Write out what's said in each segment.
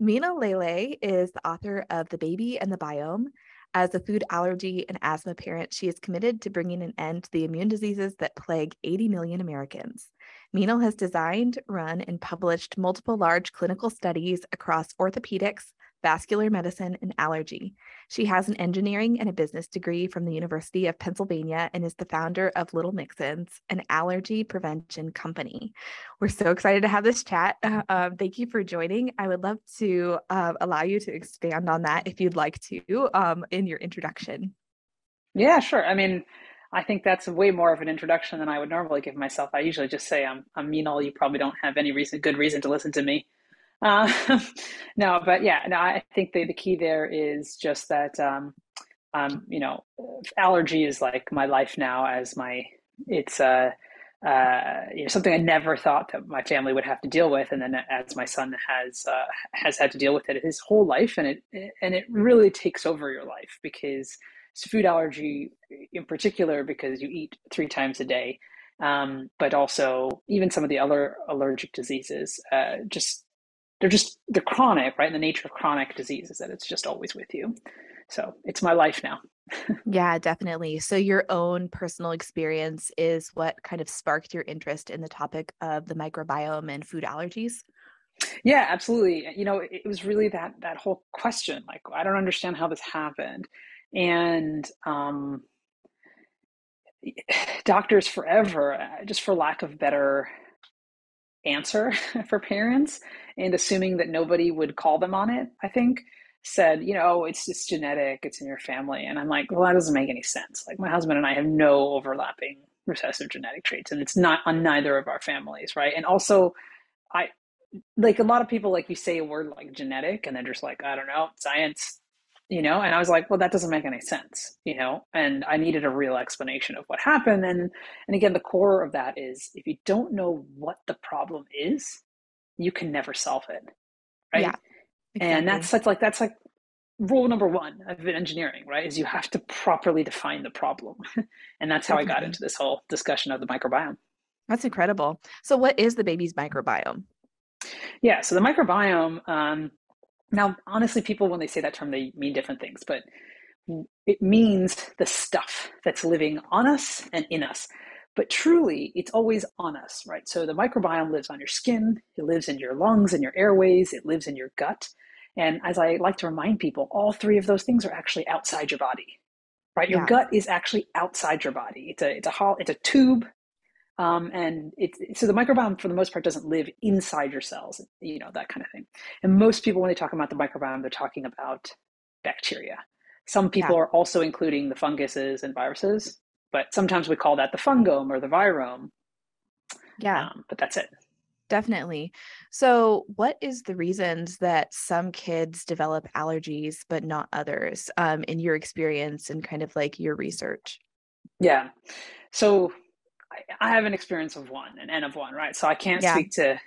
Meenal Lele is the author of The Baby and the Biome. As a food allergy and asthma parent, she is committed to bringing an end to the immune diseases that plague 80 million Americans. Meenal has designed, run, and published multiple large clinical studies across orthopedics, vascular medicine, and allergy. She has an engineering and a business degree from the University of Pennsylvania and is the founder of Little Mixins, an allergy prevention company. We're so excited to have this chat. Uh, um, thank you for joining. I would love to uh, allow you to expand on that if you'd like to um, in your introduction. Yeah, sure. I mean, I think that's way more of an introduction than I would normally give myself. I usually just say I'm I'm. You probably don't have any reason, good reason to listen to me. Uh, no, but yeah, no, I think the, the key there is just that, um, um, you know, allergy is like my life now as my, it's, uh, uh, you know, something I never thought that my family would have to deal with, and then as my son has uh, has had to deal with it his whole life, and it and it really takes over your life because food allergy in particular because you eat three times a day, um, but also even some of the other allergic diseases uh, just they're just they're chronic, right? And the nature of chronic disease is that it's just always with you. So it's my life now. yeah, definitely. So your own personal experience is what kind of sparked your interest in the topic of the microbiome and food allergies. Yeah, absolutely. You know, it was really that that whole question. Like, I don't understand how this happened, and um, doctors forever, uh, just for lack of better answer for parents and assuming that nobody would call them on it, I think, said, you know, it's just genetic, it's in your family. And I'm like, well, that doesn't make any sense. Like my husband and I have no overlapping recessive genetic traits, and it's not on neither of our families, right? And also, I like a lot of people like you say a word like genetic and they're just like, I don't know, science you know and i was like well that doesn't make any sense you know and i needed a real explanation of what happened and and again the core of that is if you don't know what the problem is you can never solve it right? Yeah, exactly. and that's such like that's like rule number one of engineering right is you have to properly define the problem and that's how i got into this whole discussion of the microbiome. That's incredible. So what is the baby's microbiome? Yeah so the microbiome um, now, honestly, people, when they say that term, they mean different things, but it means the stuff that's living on us and in us. But truly, it's always on us, right? So the microbiome lives on your skin, it lives in your lungs and your airways, it lives in your gut. And as I like to remind people, all three of those things are actually outside your body, right? Your yeah. gut is actually outside your body. It's a it's a it's a tube um, and it, so the microbiome, for the most part, doesn't live inside your cells, you know, that kind of thing. And most people, when they talk about the microbiome, they're talking about bacteria. Some people yeah. are also including the funguses and viruses, but sometimes we call that the fungome or the virome. Yeah. Um, but that's it. Definitely. So, what is the reasons that some kids develop allergies but not others um, in your experience and kind of like your research? Yeah. So, I have an experience of one, an N of one, right? So I can't yeah. speak to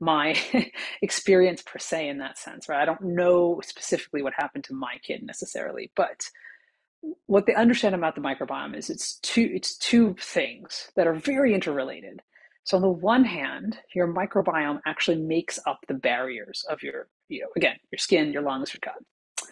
my experience per se in that sense, right? I don't know specifically what happened to my kid necessarily, but what they understand about the microbiome is it's two it's two things that are very interrelated. So on the one hand, your microbiome actually makes up the barriers of your, you know, again, your skin, your lungs, your gut.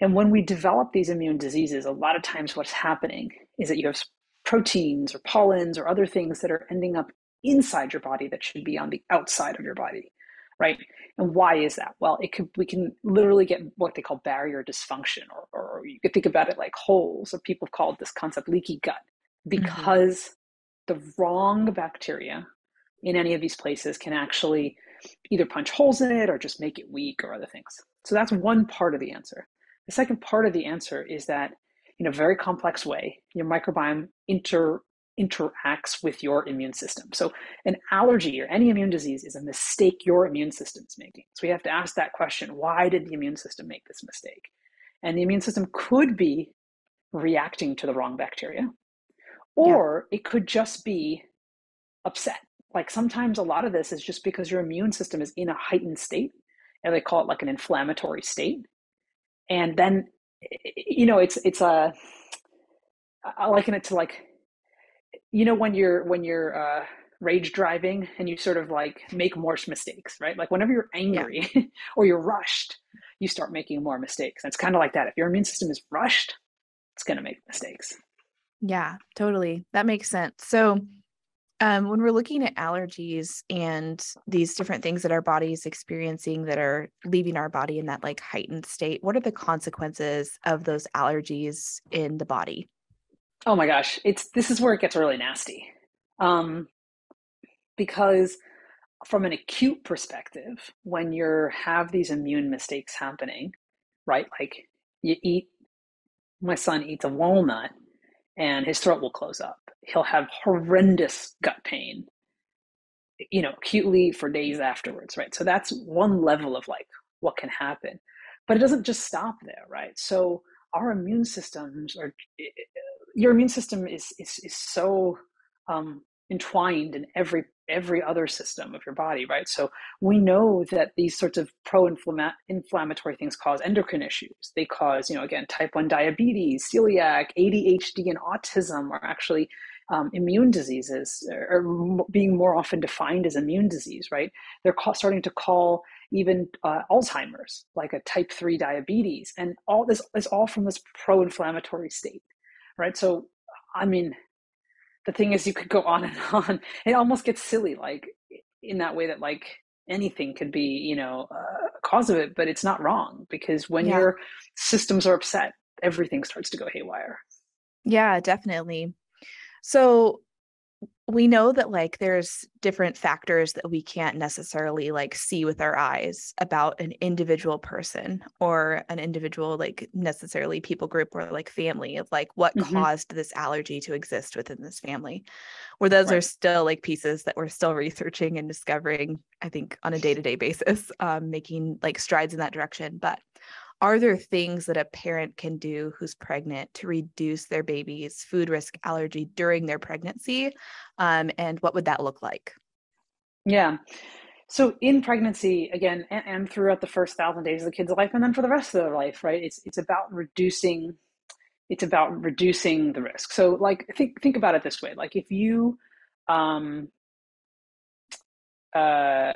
And when we develop these immune diseases, a lot of times what's happening is that you have proteins or pollens or other things that are ending up inside your body that should be on the outside of your body right and why is that well it could we can literally get what they call barrier dysfunction or, or you could think about it like holes or people have called this concept leaky gut mm-hmm. because mm-hmm. the wrong bacteria in any of these places can actually either punch holes in it or just make it weak or other things so that's one part of the answer the second part of the answer is that in a very complex way, your microbiome inter, interacts with your immune system. So, an allergy or any immune disease is a mistake your immune system is making. So, we have to ask that question why did the immune system make this mistake? And the immune system could be reacting to the wrong bacteria, or yeah. it could just be upset. Like sometimes a lot of this is just because your immune system is in a heightened state, and they call it like an inflammatory state. And then you know, it's it's a I liken it to like you know when you're when you're uh, rage driving and you sort of like make more mistakes, right? Like whenever you're angry yeah. or you're rushed, you start making more mistakes. And it's kind of like that. If your immune system is rushed, it's going to make mistakes. Yeah, totally. That makes sense. So, um, when we're looking at allergies and these different things that our body is experiencing that are leaving our body in that like heightened state, what are the consequences of those allergies in the body? Oh my gosh, it's this is where it gets really nasty. Um, because from an acute perspective, when you have these immune mistakes happening, right? Like you eat, my son eats a walnut and his throat will close up. He'll have horrendous gut pain, you know, acutely for days afterwards, right? So that's one level of like what can happen. But it doesn't just stop there, right? So our immune systems are, your immune system is, is, is so um, entwined in every every other system of your body, right? So we know that these sorts of pro-inflammatory things cause endocrine issues. They cause, you know, again, type 1 diabetes, celiac, ADHD, and autism are actually um, immune diseases are being more often defined as immune disease, right? They're call, starting to call even uh, Alzheimer's like a type 3 diabetes. And all this is all from this pro-inflammatory state, right? So, I mean, the thing is you could go on and on. It almost gets silly like in that way that like anything could be you know a cause of it but it's not wrong because when yeah. your systems are upset everything starts to go haywire. Yeah definitely. So we know that like there's different factors that we can't necessarily like see with our eyes about an individual person or an individual like necessarily people group or like family of like what mm-hmm. caused this allergy to exist within this family where those right. are still like pieces that we're still researching and discovering i think on a day-to-day basis um, making like strides in that direction but are there things that a parent can do who's pregnant to reduce their baby's food risk allergy during their pregnancy? Um, and what would that look like? Yeah. So in pregnancy, again, and, and throughout the first thousand days of the kid's life, and then for the rest of their life, right? It's it's about reducing. It's about reducing the risk. So, like, think think about it this way: like, if you, um, uh,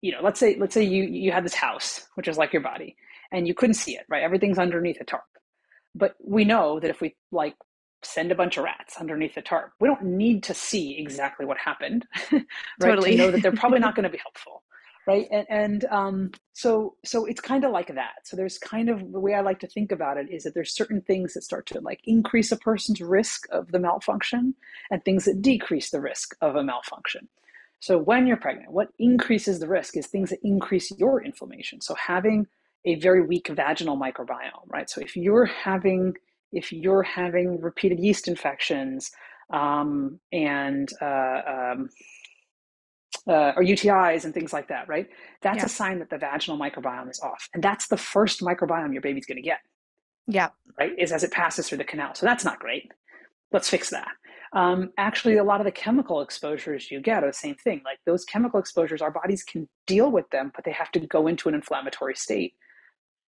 you know, let's say let's say you you had this house, which is like your body, and you couldn't see it, right? Everything's underneath a tarp. But we know that if we like send a bunch of rats underneath the tarp, we don't need to see exactly what happened, right? Totally. To know that they're probably not going to be helpful, right? And, and um, so so it's kind of like that. So there's kind of the way I like to think about it is that there's certain things that start to like increase a person's risk of the malfunction, and things that decrease the risk of a malfunction. So when you're pregnant, what increases the risk is things that increase your inflammation. So having a very weak vaginal microbiome, right? So if you're having if you're having repeated yeast infections um, and uh, um, uh, or UTIs and things like that, right? That's a sign that the vaginal microbiome is off, and that's the first microbiome your baby's going to get. Yeah, right. Is as it passes through the canal, so that's not great. Let's fix that. Um, actually, a lot of the chemical exposures you get are the same thing. Like those chemical exposures, our bodies can deal with them, but they have to go into an inflammatory state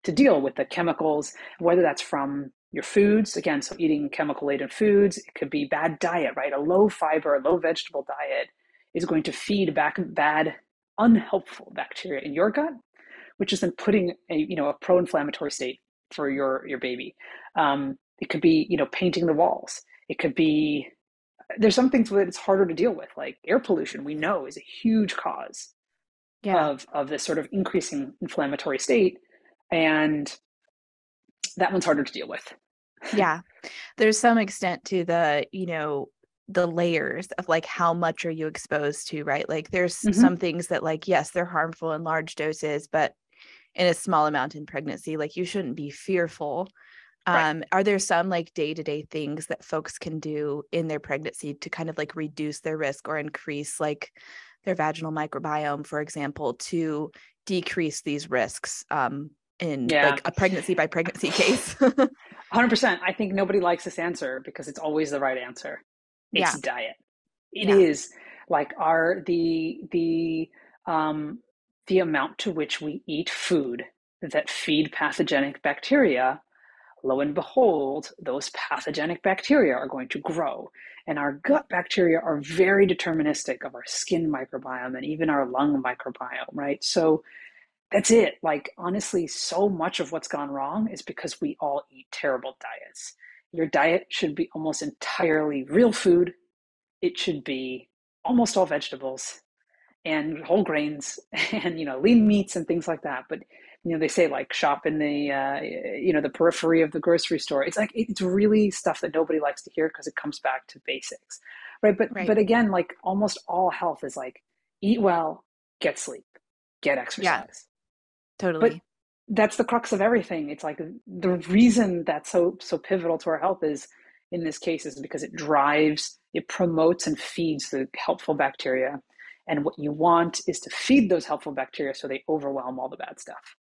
to deal with the chemicals, whether that's from your foods, again, so eating chemical laden foods, it could be bad diet, right? A low fiber, low vegetable diet is going to feed back bad, unhelpful bacteria in your gut, which is then putting a, you know, a pro-inflammatory state for your, your baby. Um, it could be, you know, painting the walls. It could be, there's some things that it's harder to deal with, like air pollution, we know is a huge cause yeah. of, of this sort of increasing inflammatory state and that one's harder to deal with yeah there's some extent to the you know the layers of like how much are you exposed to right like there's mm-hmm. some things that like yes they're harmful in large doses but in a small amount in pregnancy like you shouldn't be fearful right. um are there some like day-to-day things that folks can do in their pregnancy to kind of like reduce their risk or increase like their vaginal microbiome for example to decrease these risks um in yeah. like a pregnancy by pregnancy case. 100%. I think nobody likes this answer because it's always the right answer. It's yeah. diet. It yeah. is like our the the um the amount to which we eat food that feed pathogenic bacteria lo and behold, those pathogenic bacteria are going to grow. And our gut bacteria are very deterministic of our skin microbiome and even our lung microbiome, right? So that's it. Like, honestly, so much of what's gone wrong is because we all eat terrible diets. Your diet should be almost entirely real food, it should be almost all vegetables and whole grains and you know lean meats and things like that but you know they say like shop in the uh, you know the periphery of the grocery store it's like it's really stuff that nobody likes to hear because it comes back to basics right but right. but again like almost all health is like eat well get sleep get exercise yeah, totally. But that's the crux of everything. It's like the reason that's so so pivotal to our health is in this case is because it drives it promotes and feeds the helpful bacteria. And what you want is to feed those helpful bacteria so they overwhelm all the bad stuff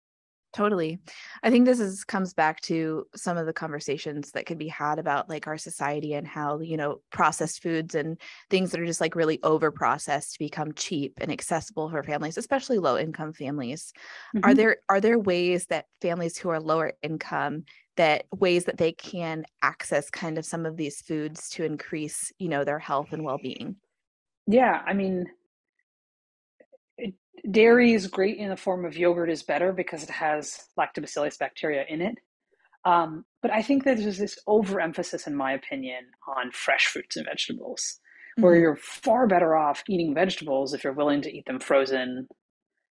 totally. I think this is comes back to some of the conversations that could be had about like our society and how you know processed foods and things that are just like really over processed to become cheap and accessible for families especially low income families mm-hmm. are there are there ways that families who are lower income that ways that they can access kind of some of these foods to increase you know their health and well-being? Yeah i mean dairy is great in the form of yogurt is better because it has lactobacillus bacteria in it. Um, but I think that there's this overemphasis, in my opinion, on fresh fruits and vegetables, mm-hmm. where you're far better off eating vegetables if you're willing to eat them frozen,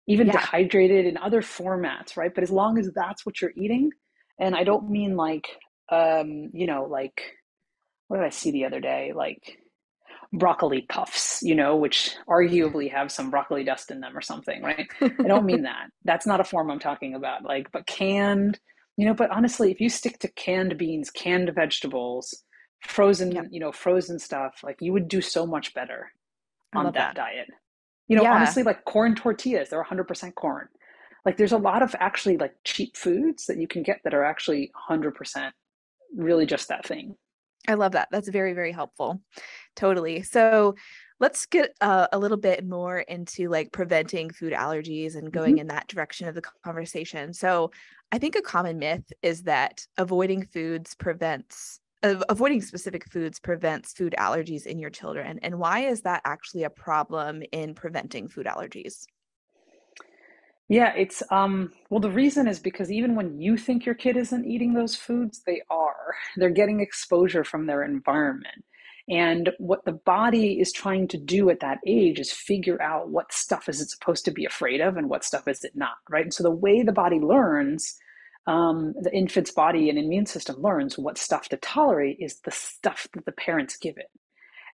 even yeah. dehydrated in other formats, right? But as long as that's what you're eating, and I don't mean like, um, you know, like, what did I see the other day? Like, broccoli puffs, you know, which arguably have some broccoli dust in them or something, right? I don't mean that. That's not a form I'm talking about. Like, but canned, you know, but honestly, if you stick to canned beans, canned vegetables, frozen, yeah. you know, frozen stuff, like you would do so much better on that, that, diet. You know, yeah. honestly, like corn tortillas, they're 100% corn. Like there's a lot of actually like cheap foods that you can get that are actually 100% really just that thing. I love that. That's very, very helpful. Totally. So let's get uh, a little bit more into like preventing food allergies and going mm-hmm. in that direction of the conversation. So I think a common myth is that avoiding foods prevents uh, avoiding specific foods prevents food allergies in your children and why is that actually a problem in preventing food allergies yeah, it's um well the reason is because even when you think your kid isn't eating those foods, they are. They're getting exposure from their environment. And what the body is trying to do at that age is figure out what stuff is it supposed to be afraid of and what stuff is it not, right? And so the way the body learns, um, the infant's body and immune system learns what stuff to tolerate is the stuff that the parents give it.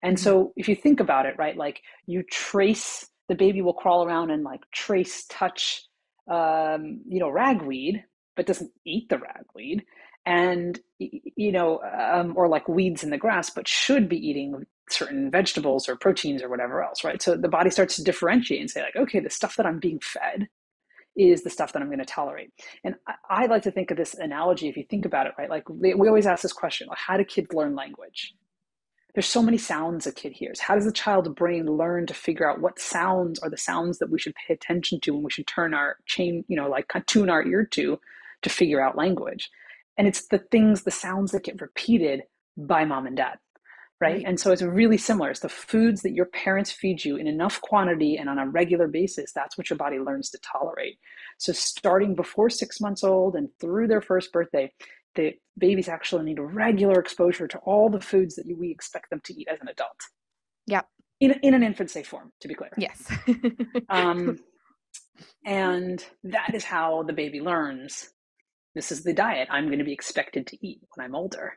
And mm-hmm. so if you think about it, right, like you trace the baby will crawl around and like trace, touch, um, you know, ragweed, but doesn't eat the ragweed, and you know, um, or like weeds in the grass, but should be eating certain vegetables or proteins or whatever else, right? So the body starts to differentiate and say like, okay, the stuff that I'm being fed is the stuff that I'm going to tolerate. And I, I like to think of this analogy. If you think about it, right? Like we, always ask this question: like, How do kids learn language? There's so many sounds a kid hears. How does the child's brain learn to figure out what sounds are the sounds that we should pay attention to and we should turn our chain, you know, like tune our ear to to figure out language? And it's the things, the sounds that get repeated by mom and dad, right? right? And so it's really similar. It's the foods that your parents feed you in enough quantity and on a regular basis. That's what your body learns to tolerate. So starting before six months old and through their first birthday, the babies actually need a regular exposure to all the foods that we expect them to eat as an adult. Yeah. In, in an infant safe form, to be clear. Yes. um, and that is how the baby learns this is the diet I'm going to be expected to eat when I'm older.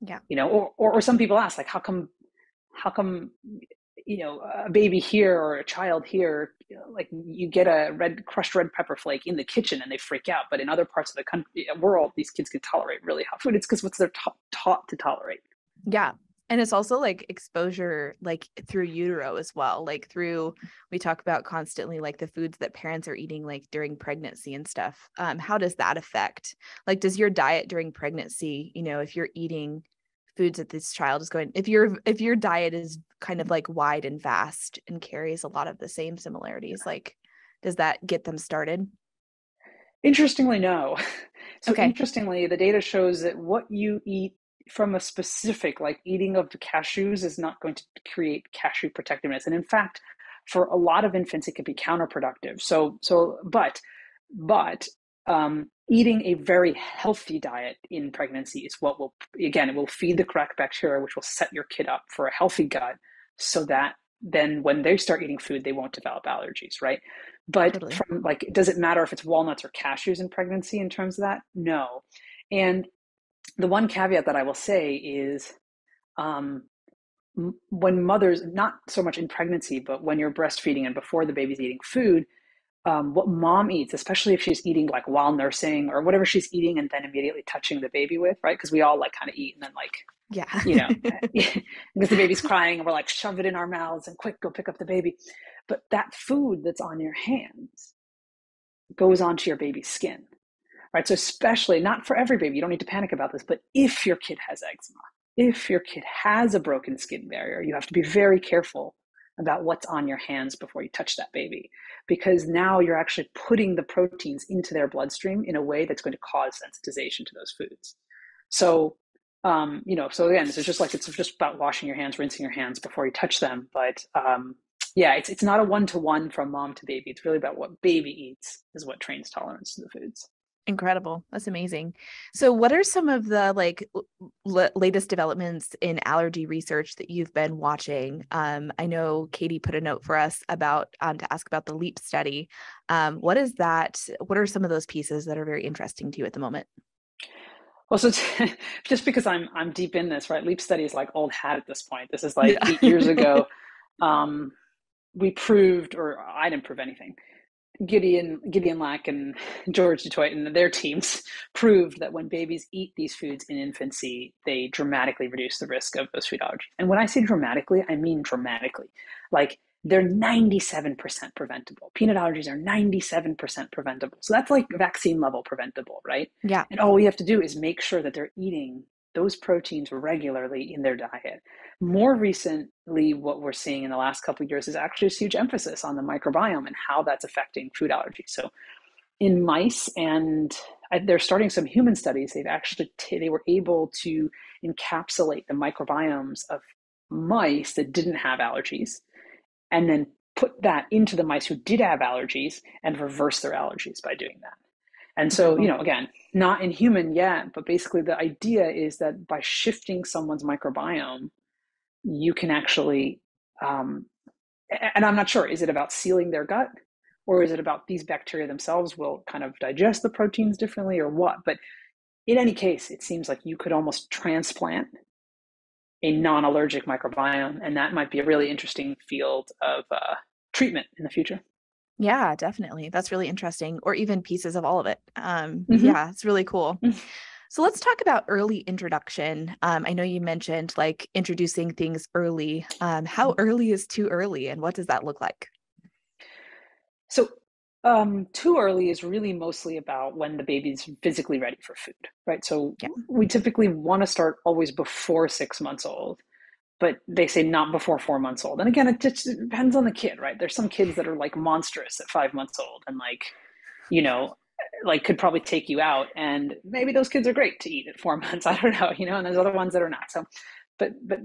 Yeah. You know, or, or, or some people ask, like, how come, how come you know a baby here or a child here you know, like you get a red crushed red pepper flake in the kitchen and they freak out. But in other parts of the country uh, world these kids can tolerate really hot food. It's because what's they're ta- taught to tolerate. Yeah. And it's also like exposure like through utero as well. Like through we talk about constantly like the foods that parents are eating like during pregnancy and stuff. Um how does that affect like does your diet during pregnancy you know if you're eating foods that this child is going if your if your diet is kind of like wide and vast and carries a lot of the same similarities like does that get them started interestingly no So okay. interestingly, the data shows that what you eat from a specific, like eating of the cashews, is not going to create cashew protectiveness. And in fact, for a lot of infants, it can be counterproductive. So, so, but, but um, eating a very healthy diet in pregnancy is what will, again, it will feed the correct bacteria, which will set your kid up for a healthy gut, so that then when they start eating food, they won't develop allergies, right? But totally. from like, does it matter if it's walnuts or cashews in pregnancy in terms of that? No. And the one caveat that I will say is um, when mothers, not so much in pregnancy, but when you're breastfeeding and before the baby's eating food, um, what mom eats, especially if she's eating like while nursing or whatever she's eating and then immediately touching the baby with, right? Because we all like kind of eat and then like, yeah, you know, because the baby's crying and we're like, shove it in our mouths and quick, go pick up the baby. But that food that's on your hands goes onto your baby's skin right? So especially not for every baby, you don't need to panic about this, but if your kid has eczema, if your kid has a broken skin barrier, you have to be very careful about what's on your hands before you touch that baby because now you're actually putting the proteins into their bloodstream in a way that's going to cause sensitization to those foods. So, um, you know, so again, it's just like it's just about washing your hands, rinsing your hands before you touch them. But um, yeah, it's it's not a one to one from mom to baby. It's really about what baby eats is what trains tolerance to the foods. Incredible. That's amazing. So, what are some of the like l- latest developments in allergy research that you've been watching? Um, I know Katie put a note for us about um, to ask about the LEAP study. Um, what is that? What are some of those pieces that are very interesting to you at the moment? Well, so t- just because I'm I'm deep in this, right? LEAP study is like old hat at this point. This is like yeah. eight years ago. Um, we proved, or I didn't prove anything Gideon Gideon Lack and George Du Toit and their teams proved that when babies eat these foods in infancy, they dramatically reduce the risk of those food allergies. And when I say dramatically, I mean dramatically. Like they're 97% preventable. Peanut allergies are 97% preventable. So that's like vaccine level preventable, right? Yeah. And all we have to do is make sure that they're eating those proteins regularly in their diet. Mm-hmm. More recently, what we're seeing in the last couple of years is actually a huge emphasis on the microbiome and how that's affecting food allergies. So, in mice, and they're starting some human studies. They've actually t- they were able to encapsulate the microbiomes of mice that didn't have allergies, and then put that into the mice who did have allergies and reverse their allergies by doing that. And so, you know, again, not in human yet, but basically the idea is that by shifting someone's microbiome, you can actually, um, and I'm not sure, is it about sealing their gut or is it about these bacteria themselves will kind of digest the proteins differently or what? But in any case, it seems like you could almost transplant a non allergic microbiome, and that might be a really interesting field of uh, treatment in the future. Yeah, definitely. That's really interesting. Or even pieces of all of it. Um, mm-hmm. Yeah, it's really cool. Mm-hmm. So let's talk about early introduction. Um, I know you mentioned like introducing things early. Um, how early is too early, and what does that look like? So um, too early is really mostly about when the baby's physically ready for food, right? So yeah. we typically want to start always before six months old but they say not before four months old. And again, it just depends on the kid, right? There's some kids that are like monstrous at five months old and like, you know, like could probably take you out. And maybe those kids are great to eat at four months. I don't know, you know, and there's other ones that are not. So, but, but,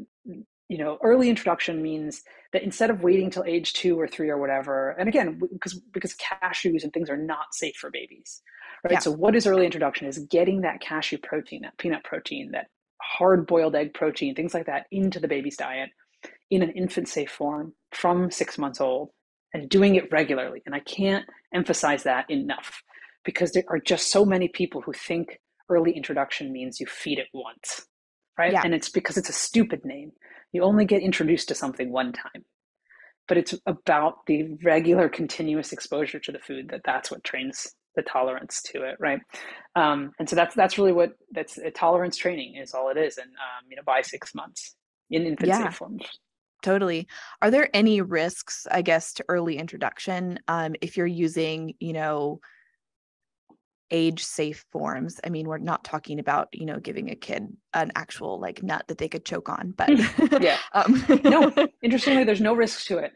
you know, early introduction means that instead of waiting till age two or three or whatever, and again, because because cashews and things are not safe for babies, right? Yeah. So, what is early introduction? Is getting that cashew protein, that peanut protein, that hard boiled egg protein, things like that, into the baby's diet in an infant safe form from six months old and doing it regularly. And I can't emphasize that enough because there are just so many people who think early introduction means you feed it once, right? Yeah. And it's because it's a stupid name. You only get introduced to something one time. But it's about the regular continuous exposure to the food that that's what trains the tolerance to it, right? Um, and so that's that's really what that's a tolerance training is all it is, and um, you know by six months in infancy yeah. forms. Totally. Are there any risks, I guess, to early introduction um, if you're using, you know, age safe forms? I mean, we're not talking about, you know, giving a kid an actual like nut that they could choke on, but yeah. um. no, interestingly, there's no risks to it.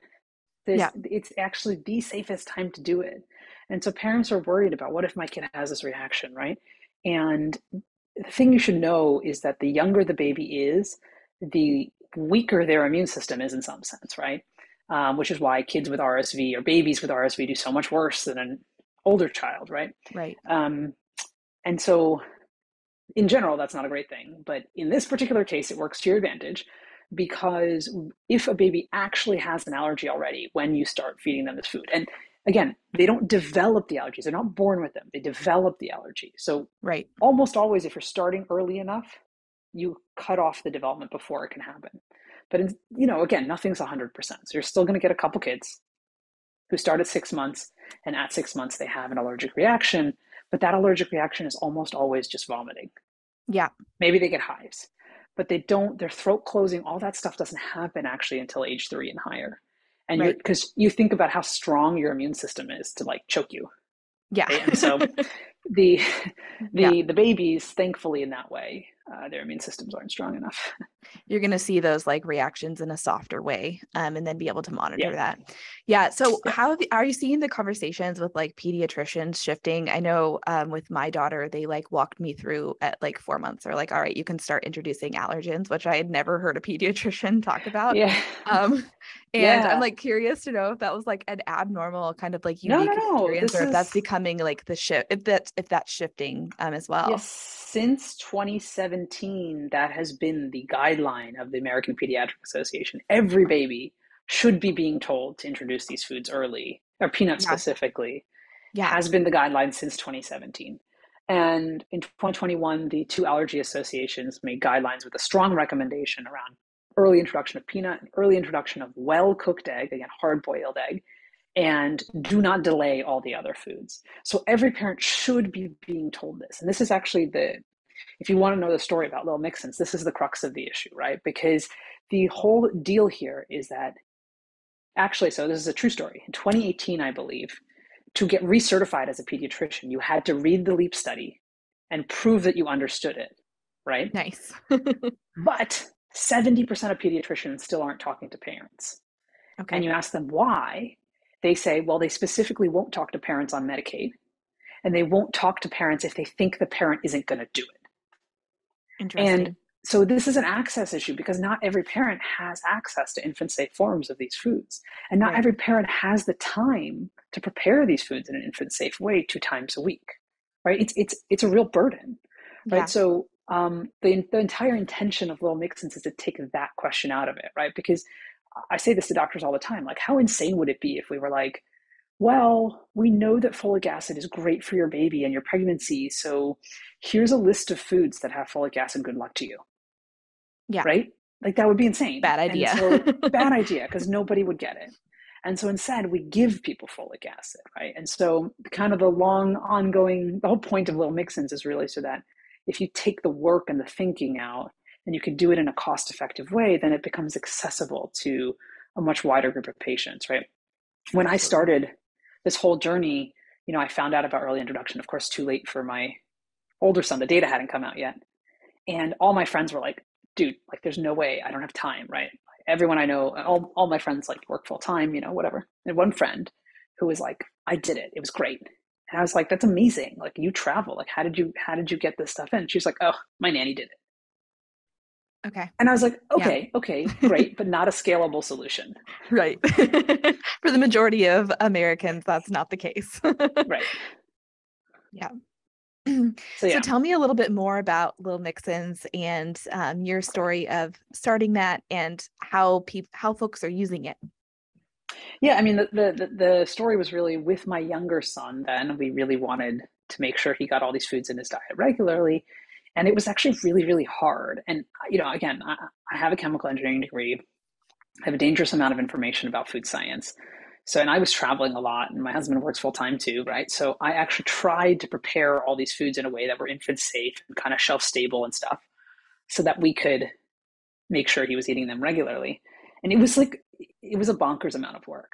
There's, yeah. It's actually the safest time to do it. And so parents are worried about what if my kid has this reaction, right? And the thing you should know is that the younger the baby is, the weaker their immune system is in some sense, right? Um, which is why kids with RSV or babies with RSV do so much worse than an older child, right? Right. Um, and so, in general, that's not a great thing. But in this particular case, it works to your advantage because if a baby actually has an allergy already when you start feeding them this food, and again, they don't develop the allergies, they're not born with them, they develop the allergy. So, right. almost always, if you're starting early enough, you cut off the development before it can happen. But, in, you know, again, nothing's 100%. So, you're still going to get a couple kids who start at six months, and at six months, they have an allergic reaction. But that allergic reaction is almost always just vomiting. Yeah. Maybe they get hives but they don't their throat closing all that stuff doesn't happen actually until age three and higher and right. because you think about how strong your immune system is to like choke you yeah right? and so the the yeah. the babies thankfully in that way uh, their immune systems aren't strong enough you're going to see those like reactions in a softer way um, and then be able to monitor yeah. that yeah so yeah. how are you seeing the conversations with like pediatricians shifting i know um, with my daughter they like walked me through at like four months or like all right you can start introducing allergens which i had never heard a pediatrician talk about yeah um, and yeah. i'm like curious to know if that was like an abnormal kind of like unique no, no, no. experience this or is... if that's becoming like the shift if that's if that's shifting um, as well yes since 2017 that has been the guideline of the American Pediatric Association. Every baby should be being told to introduce these foods early, or peanuts yeah. specifically. Yeah. Has been the guideline since 2017. And in 2021, the two allergy associations made guidelines with a strong recommendation around early introduction of peanut, and early introduction of well cooked egg, again, hard boiled egg, and do not delay all the other foods. So every parent should be being told this. And this is actually the, if you want to know the story about Little Mixins, this is the crux of the issue, right? Because the whole deal here is that actually, so this is a true story. In 2018, I believe, to get recertified as a pediatrician, you had to read the LEAP study and prove that you understood it, right? Nice. but 70% of pediatricians still aren't talking to parents. Okay. And you ask them why, they say, well, they specifically won't talk to parents on Medicaid, and they won't talk to parents if they think the parent isn't going to do it. Interesting. And so this is an access issue because not every parent has access to infant safe forms of these foods. And not right. every parent has the time to prepare these foods in an infant safe way two times a week. Right? It's it's it's a real burden. Right. Yeah. So um, the, the entire intention of Little Mixins is to take that question out of it, right? Because I say this to doctors all the time. Like, how insane would it be if we were like, well, we know that folic acid is great for your baby and your pregnancy. So here's a list of foods that have folic acid. Good luck to you. Yeah. Right? Like, that would be insane. Bad idea. So, bad idea because nobody would get it. And so instead, we give people folic acid, right? And so, kind of the long, ongoing, the whole point of Little Mixins is really so that if you take the work and the thinking out, and you can do it in a cost effective way, then it becomes accessible to a much wider group of patients, right? When I started this whole journey, you know, I found out about early introduction, of course, too late for my older son. The data hadn't come out yet. And all my friends were like, dude, like, there's no way I don't have time, right? Everyone I know, all, all my friends like work full time, you know, whatever. And one friend who was like, I did it. It was great. And I was like, that's amazing. Like you travel. Like, how did you, how did you get this stuff in? She's like, oh, my nanny did it. Okay. And I was like, okay, yeah. okay, great, but not a scalable solution. Right. For the majority of Americans, that's not the case. right. Yeah. So, yeah. so, tell me a little bit more about Little Mixins and um, your story of starting that and how people how folks are using it. Yeah, I mean the, the the story was really with my younger son. Then we really wanted to make sure he got all these foods in his diet regularly, and it was actually really really hard. And you know again I, I, have a chemical engineering degree. I have a dangerous amount of information about food science. So and i was traveling a lot and my husband works full time too right? So i actually tried to prepare all these foods in a way that were infant safe and kind of shelf stable and stuff so that we could make sure he was eating them regularly. And it was like it was a bonkers amount of work.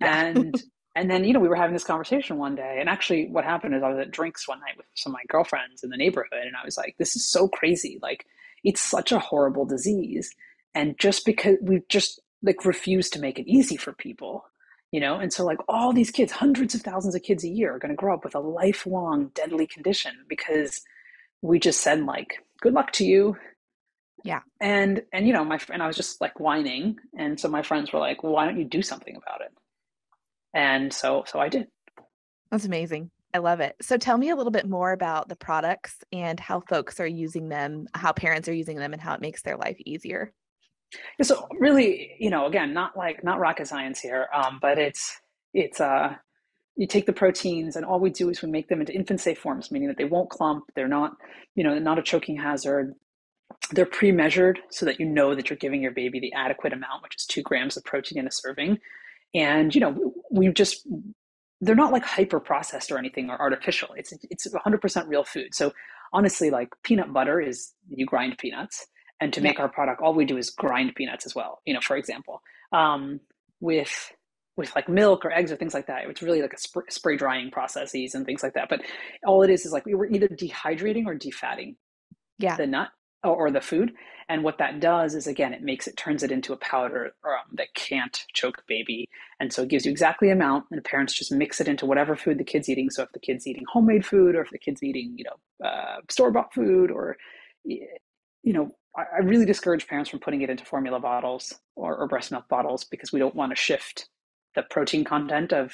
Yeah. and and then you know we were having this conversation one day and actually what happened is i was at drinks one night with some of my girlfriends in the neighborhood and i was like this is so crazy like it's such a horrible disease. And just because we just like refuse to make it easy for people you know? And so like all these kids hundreds of thousands of kids a year are going to grow up with a lifelong deadly condition because we just said like good luck to you. Yeah. And and you know my friend i was just like whining and so my friends were like well, why don't you do something about it and so so i did that's amazing i love it so tell me a little bit more about the products and how folks are using them how parents are using them and how it makes their life easier yeah, so really, you know, again, not like not rocket science here, um, but it's it's uh you take the proteins and all we do is we make them into infant safe forms, meaning that they won't clump, they're not, you know, they're not a choking hazard. They're pre-measured so that you know that you're giving your baby the adequate amount, which is two grams of protein in a serving. And you know, we just they're not like hyper processed or anything or artificial. It's it's 100% real food. So honestly, like peanut butter is you grind peanuts. And to make our product all we do is grind peanuts as well you know for example. Um, with with like milk or eggs or things like that it's really like a spray, spray drying processes and things like that. But all it is is like we were either dehydrating or defatting yeah. the nut or, the food and what that does is again it makes it turns it into a powder um, that can't choke baby and so it gives you exactly the amount and the parents just mix it into whatever food the kid's eating so if the kid's eating homemade food or if the kid's eating you know uh, store-bought food or you know I really discourage parents from putting it into formula bottles or, or breast milk bottles because we don't want to shift the protein content of,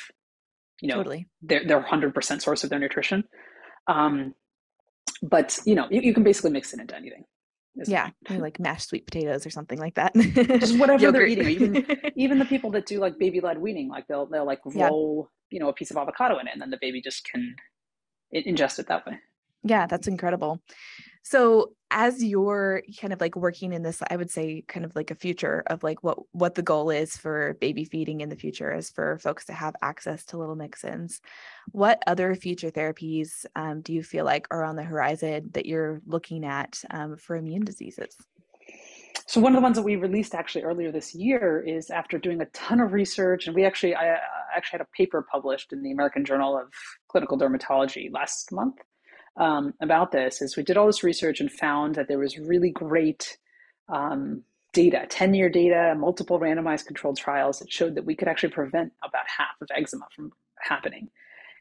you know, totally. their their hundred percent source of their nutrition. Um, but you know, you, you, can basically mix it into anything. Yeah, like mashed sweet potatoes or something like that. Just whatever they're eating. Even even the people that do like baby led weaning, like they'll they'll like roll yeah. you know a piece of avocado in it, and then the baby just can ingest it that way. Yeah, that's incredible. So as you're kind of like working in this, I would say kind of like a future of like what what the goal is for baby feeding in the future is for folks to have access to little mix-ins. What other future therapies um, do you feel like are on the horizon that you're looking at um, for immune diseases? So one of the ones that we released actually earlier this year is after doing a ton of research, and we actually I actually had a paper published in the American Journal of Clinical Dermatology last month um, about this is we did all this research and found that there was really great um, data 10 year data multiple randomized controlled trials that showed that we could actually prevent about half of eczema from happening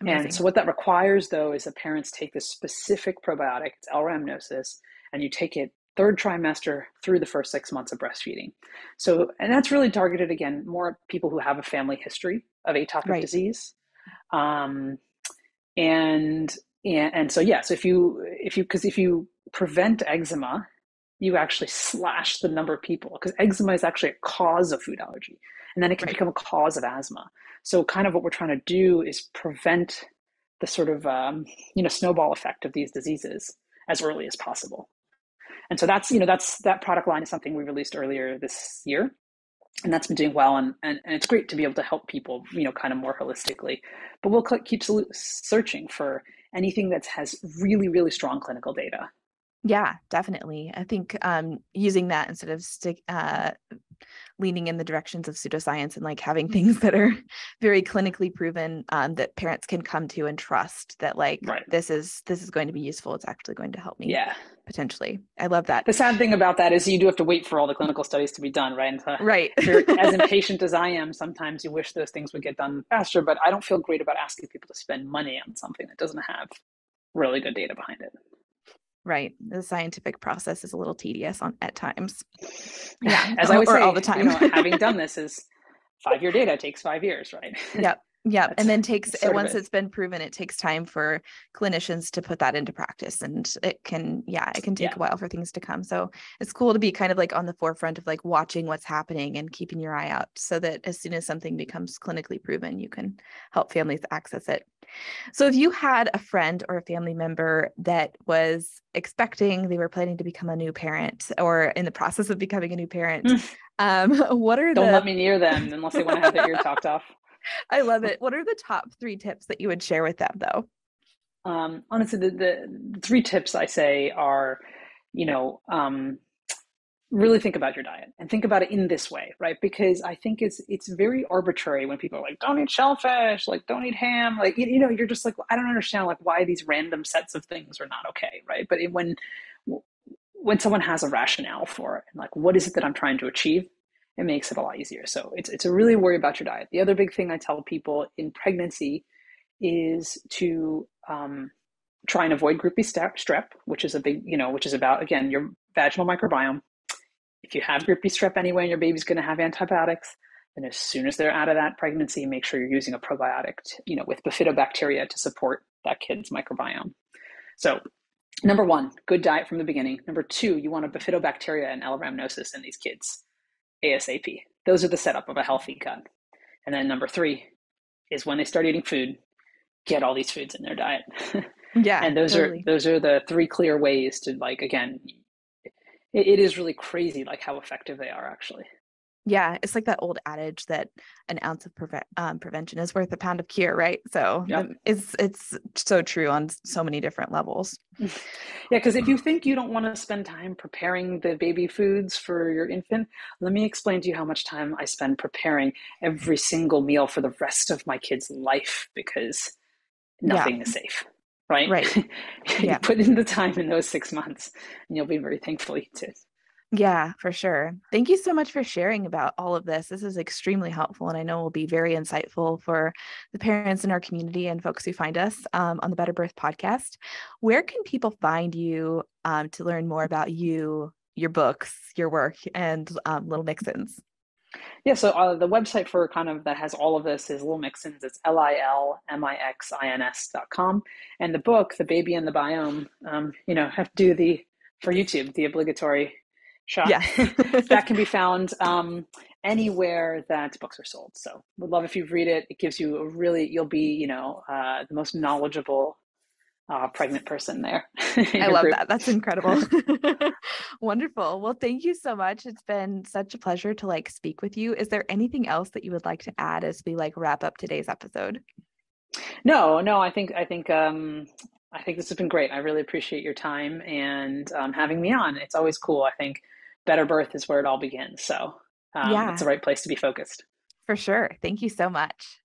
Amazing. and so what that requires though is that parents take this specific probiotic it's l-rhamnosus and you take it third trimester through the first six months of breastfeeding so and that's really targeted again more people who have a family history of atopic right. disease um, and and, and so yes if you if you because if you prevent eczema you actually slash the number of people because eczema is actually a cause of food allergy and then it can right. become a cause of asthma. So kind of what we're trying to do is prevent the sort of um, you know snowball effect of these diseases as early as possible. And so that's you know that's that product line is something we released earlier this year and that's been doing well and, and, and it's great to be able to help people you know kind of more holistically. But we'll keep searching for anything that has really, really strong clinical data. Yeah, definitely. I think um, using that instead of stick, uh, leaning in the directions of pseudoscience and like having things that are very clinically proven um, that parents can come to and trust that like right. this is this is going to be useful. It's actually going to help me. Yeah, potentially. I love that. The sad thing about that is you do have to wait for all the clinical studies to be done, right? So right. as impatient as I am, sometimes you wish those things would get done faster. But I don't feel great about asking people to spend money on something that doesn't have really good data behind it. Right. The scientific process is a little tedious on at times. Yeah. As I always say, all the time. you know, having done this is five year data takes five years, right? Yep. Yeah. and then takes once it. it's been proven, it takes time for clinicians to put that into practice. And it can, yeah, it can take yeah. a while for things to come. So it's cool to be kind of like on the forefront of like watching what's happening and keeping your eye out so that as soon as something becomes clinically proven, you can help families access it. So if you had a friend or a family member that was expecting, they were planning to become a new parent or in the process of becoming a new parent, hmm. um, what are Don't the... let me near them unless they want to have their ear talked off. I love it. What are the top three tips that you would share with them though? Um, honestly, the, the three tips I say are, you know, um, really think about your diet and think about it in this way right because i think it's it's very arbitrary when people are like don't eat shellfish like don't eat ham like you, you know you're just like i don't understand like why these random sets of things are not okay right but it, when when someone has a rationale for it and like what is it that i'm trying to achieve it makes it a lot easier. So it's it's a really worry about your diet. The other big thing I tell people in pregnancy is to um, try and avoid group B strep, which is a big, you know, which is about again your vaginal microbiome. If you have group B strep anyway, and your baby's going to have antibiotics, then as soon as they're out of that pregnancy, make sure you're using a probiotic, to, you know, with bifidobacteria to support that kid's microbiome. So, number one, good diet from the beginning. Number two, you want a bifidobacteria and L. rhamnosus in these kids ASAP. Those are the setup of a healthy gut. And then number three is when they start eating food, get all these foods in their diet. Yeah. and those totally. are those are the three clear ways to like again it, it is really crazy like how effective they are actually. Yeah, it's like that old adage that an ounce of preve- um, prevention is worth a pound of cure, right? So yep. it's it's so true on so many different levels. Yeah, because if you think you don't want to spend time preparing the baby foods for your infant, let me explain to you how much time I spend preparing every single meal for the rest of my kid's life because nothing yeah. is safe right? Right. Yeah. put in the time in those six months and you'll be very thankful you did. Yeah, for sure. Thank you so much for sharing about all of this. This is extremely helpful, and I know will be very insightful for the parents in our community and folks who find us um, on the Better Birth podcast. Where can people find you um, to learn more about you, your books, your work, and um, Little Mixins? Yeah, so uh, the website for kind of that has all of this is Lil Mixins. It's L I L M I X I N S dot com. And the book, The Baby and the Biome, um, you know, have to do the, for YouTube, the obligatory shot. Yeah. that can be found um, anywhere that books are sold. So would love if you read it. It gives you a really, you'll be, you know, uh, the most knowledgeable uh, pregnant person there. I love group. that. That's incredible. Wonderful. Well, thank you so much. It's been such a pleasure to like speak with you. Is there anything else that you would like to add as we like wrap up today's episode? No, no, I think I think um I think this has been great. I really appreciate your time and um, having me on. It's always cool. I think better birth is where it all begins. So um, yeah. it's the right place to be focused. For sure. Thank you so much.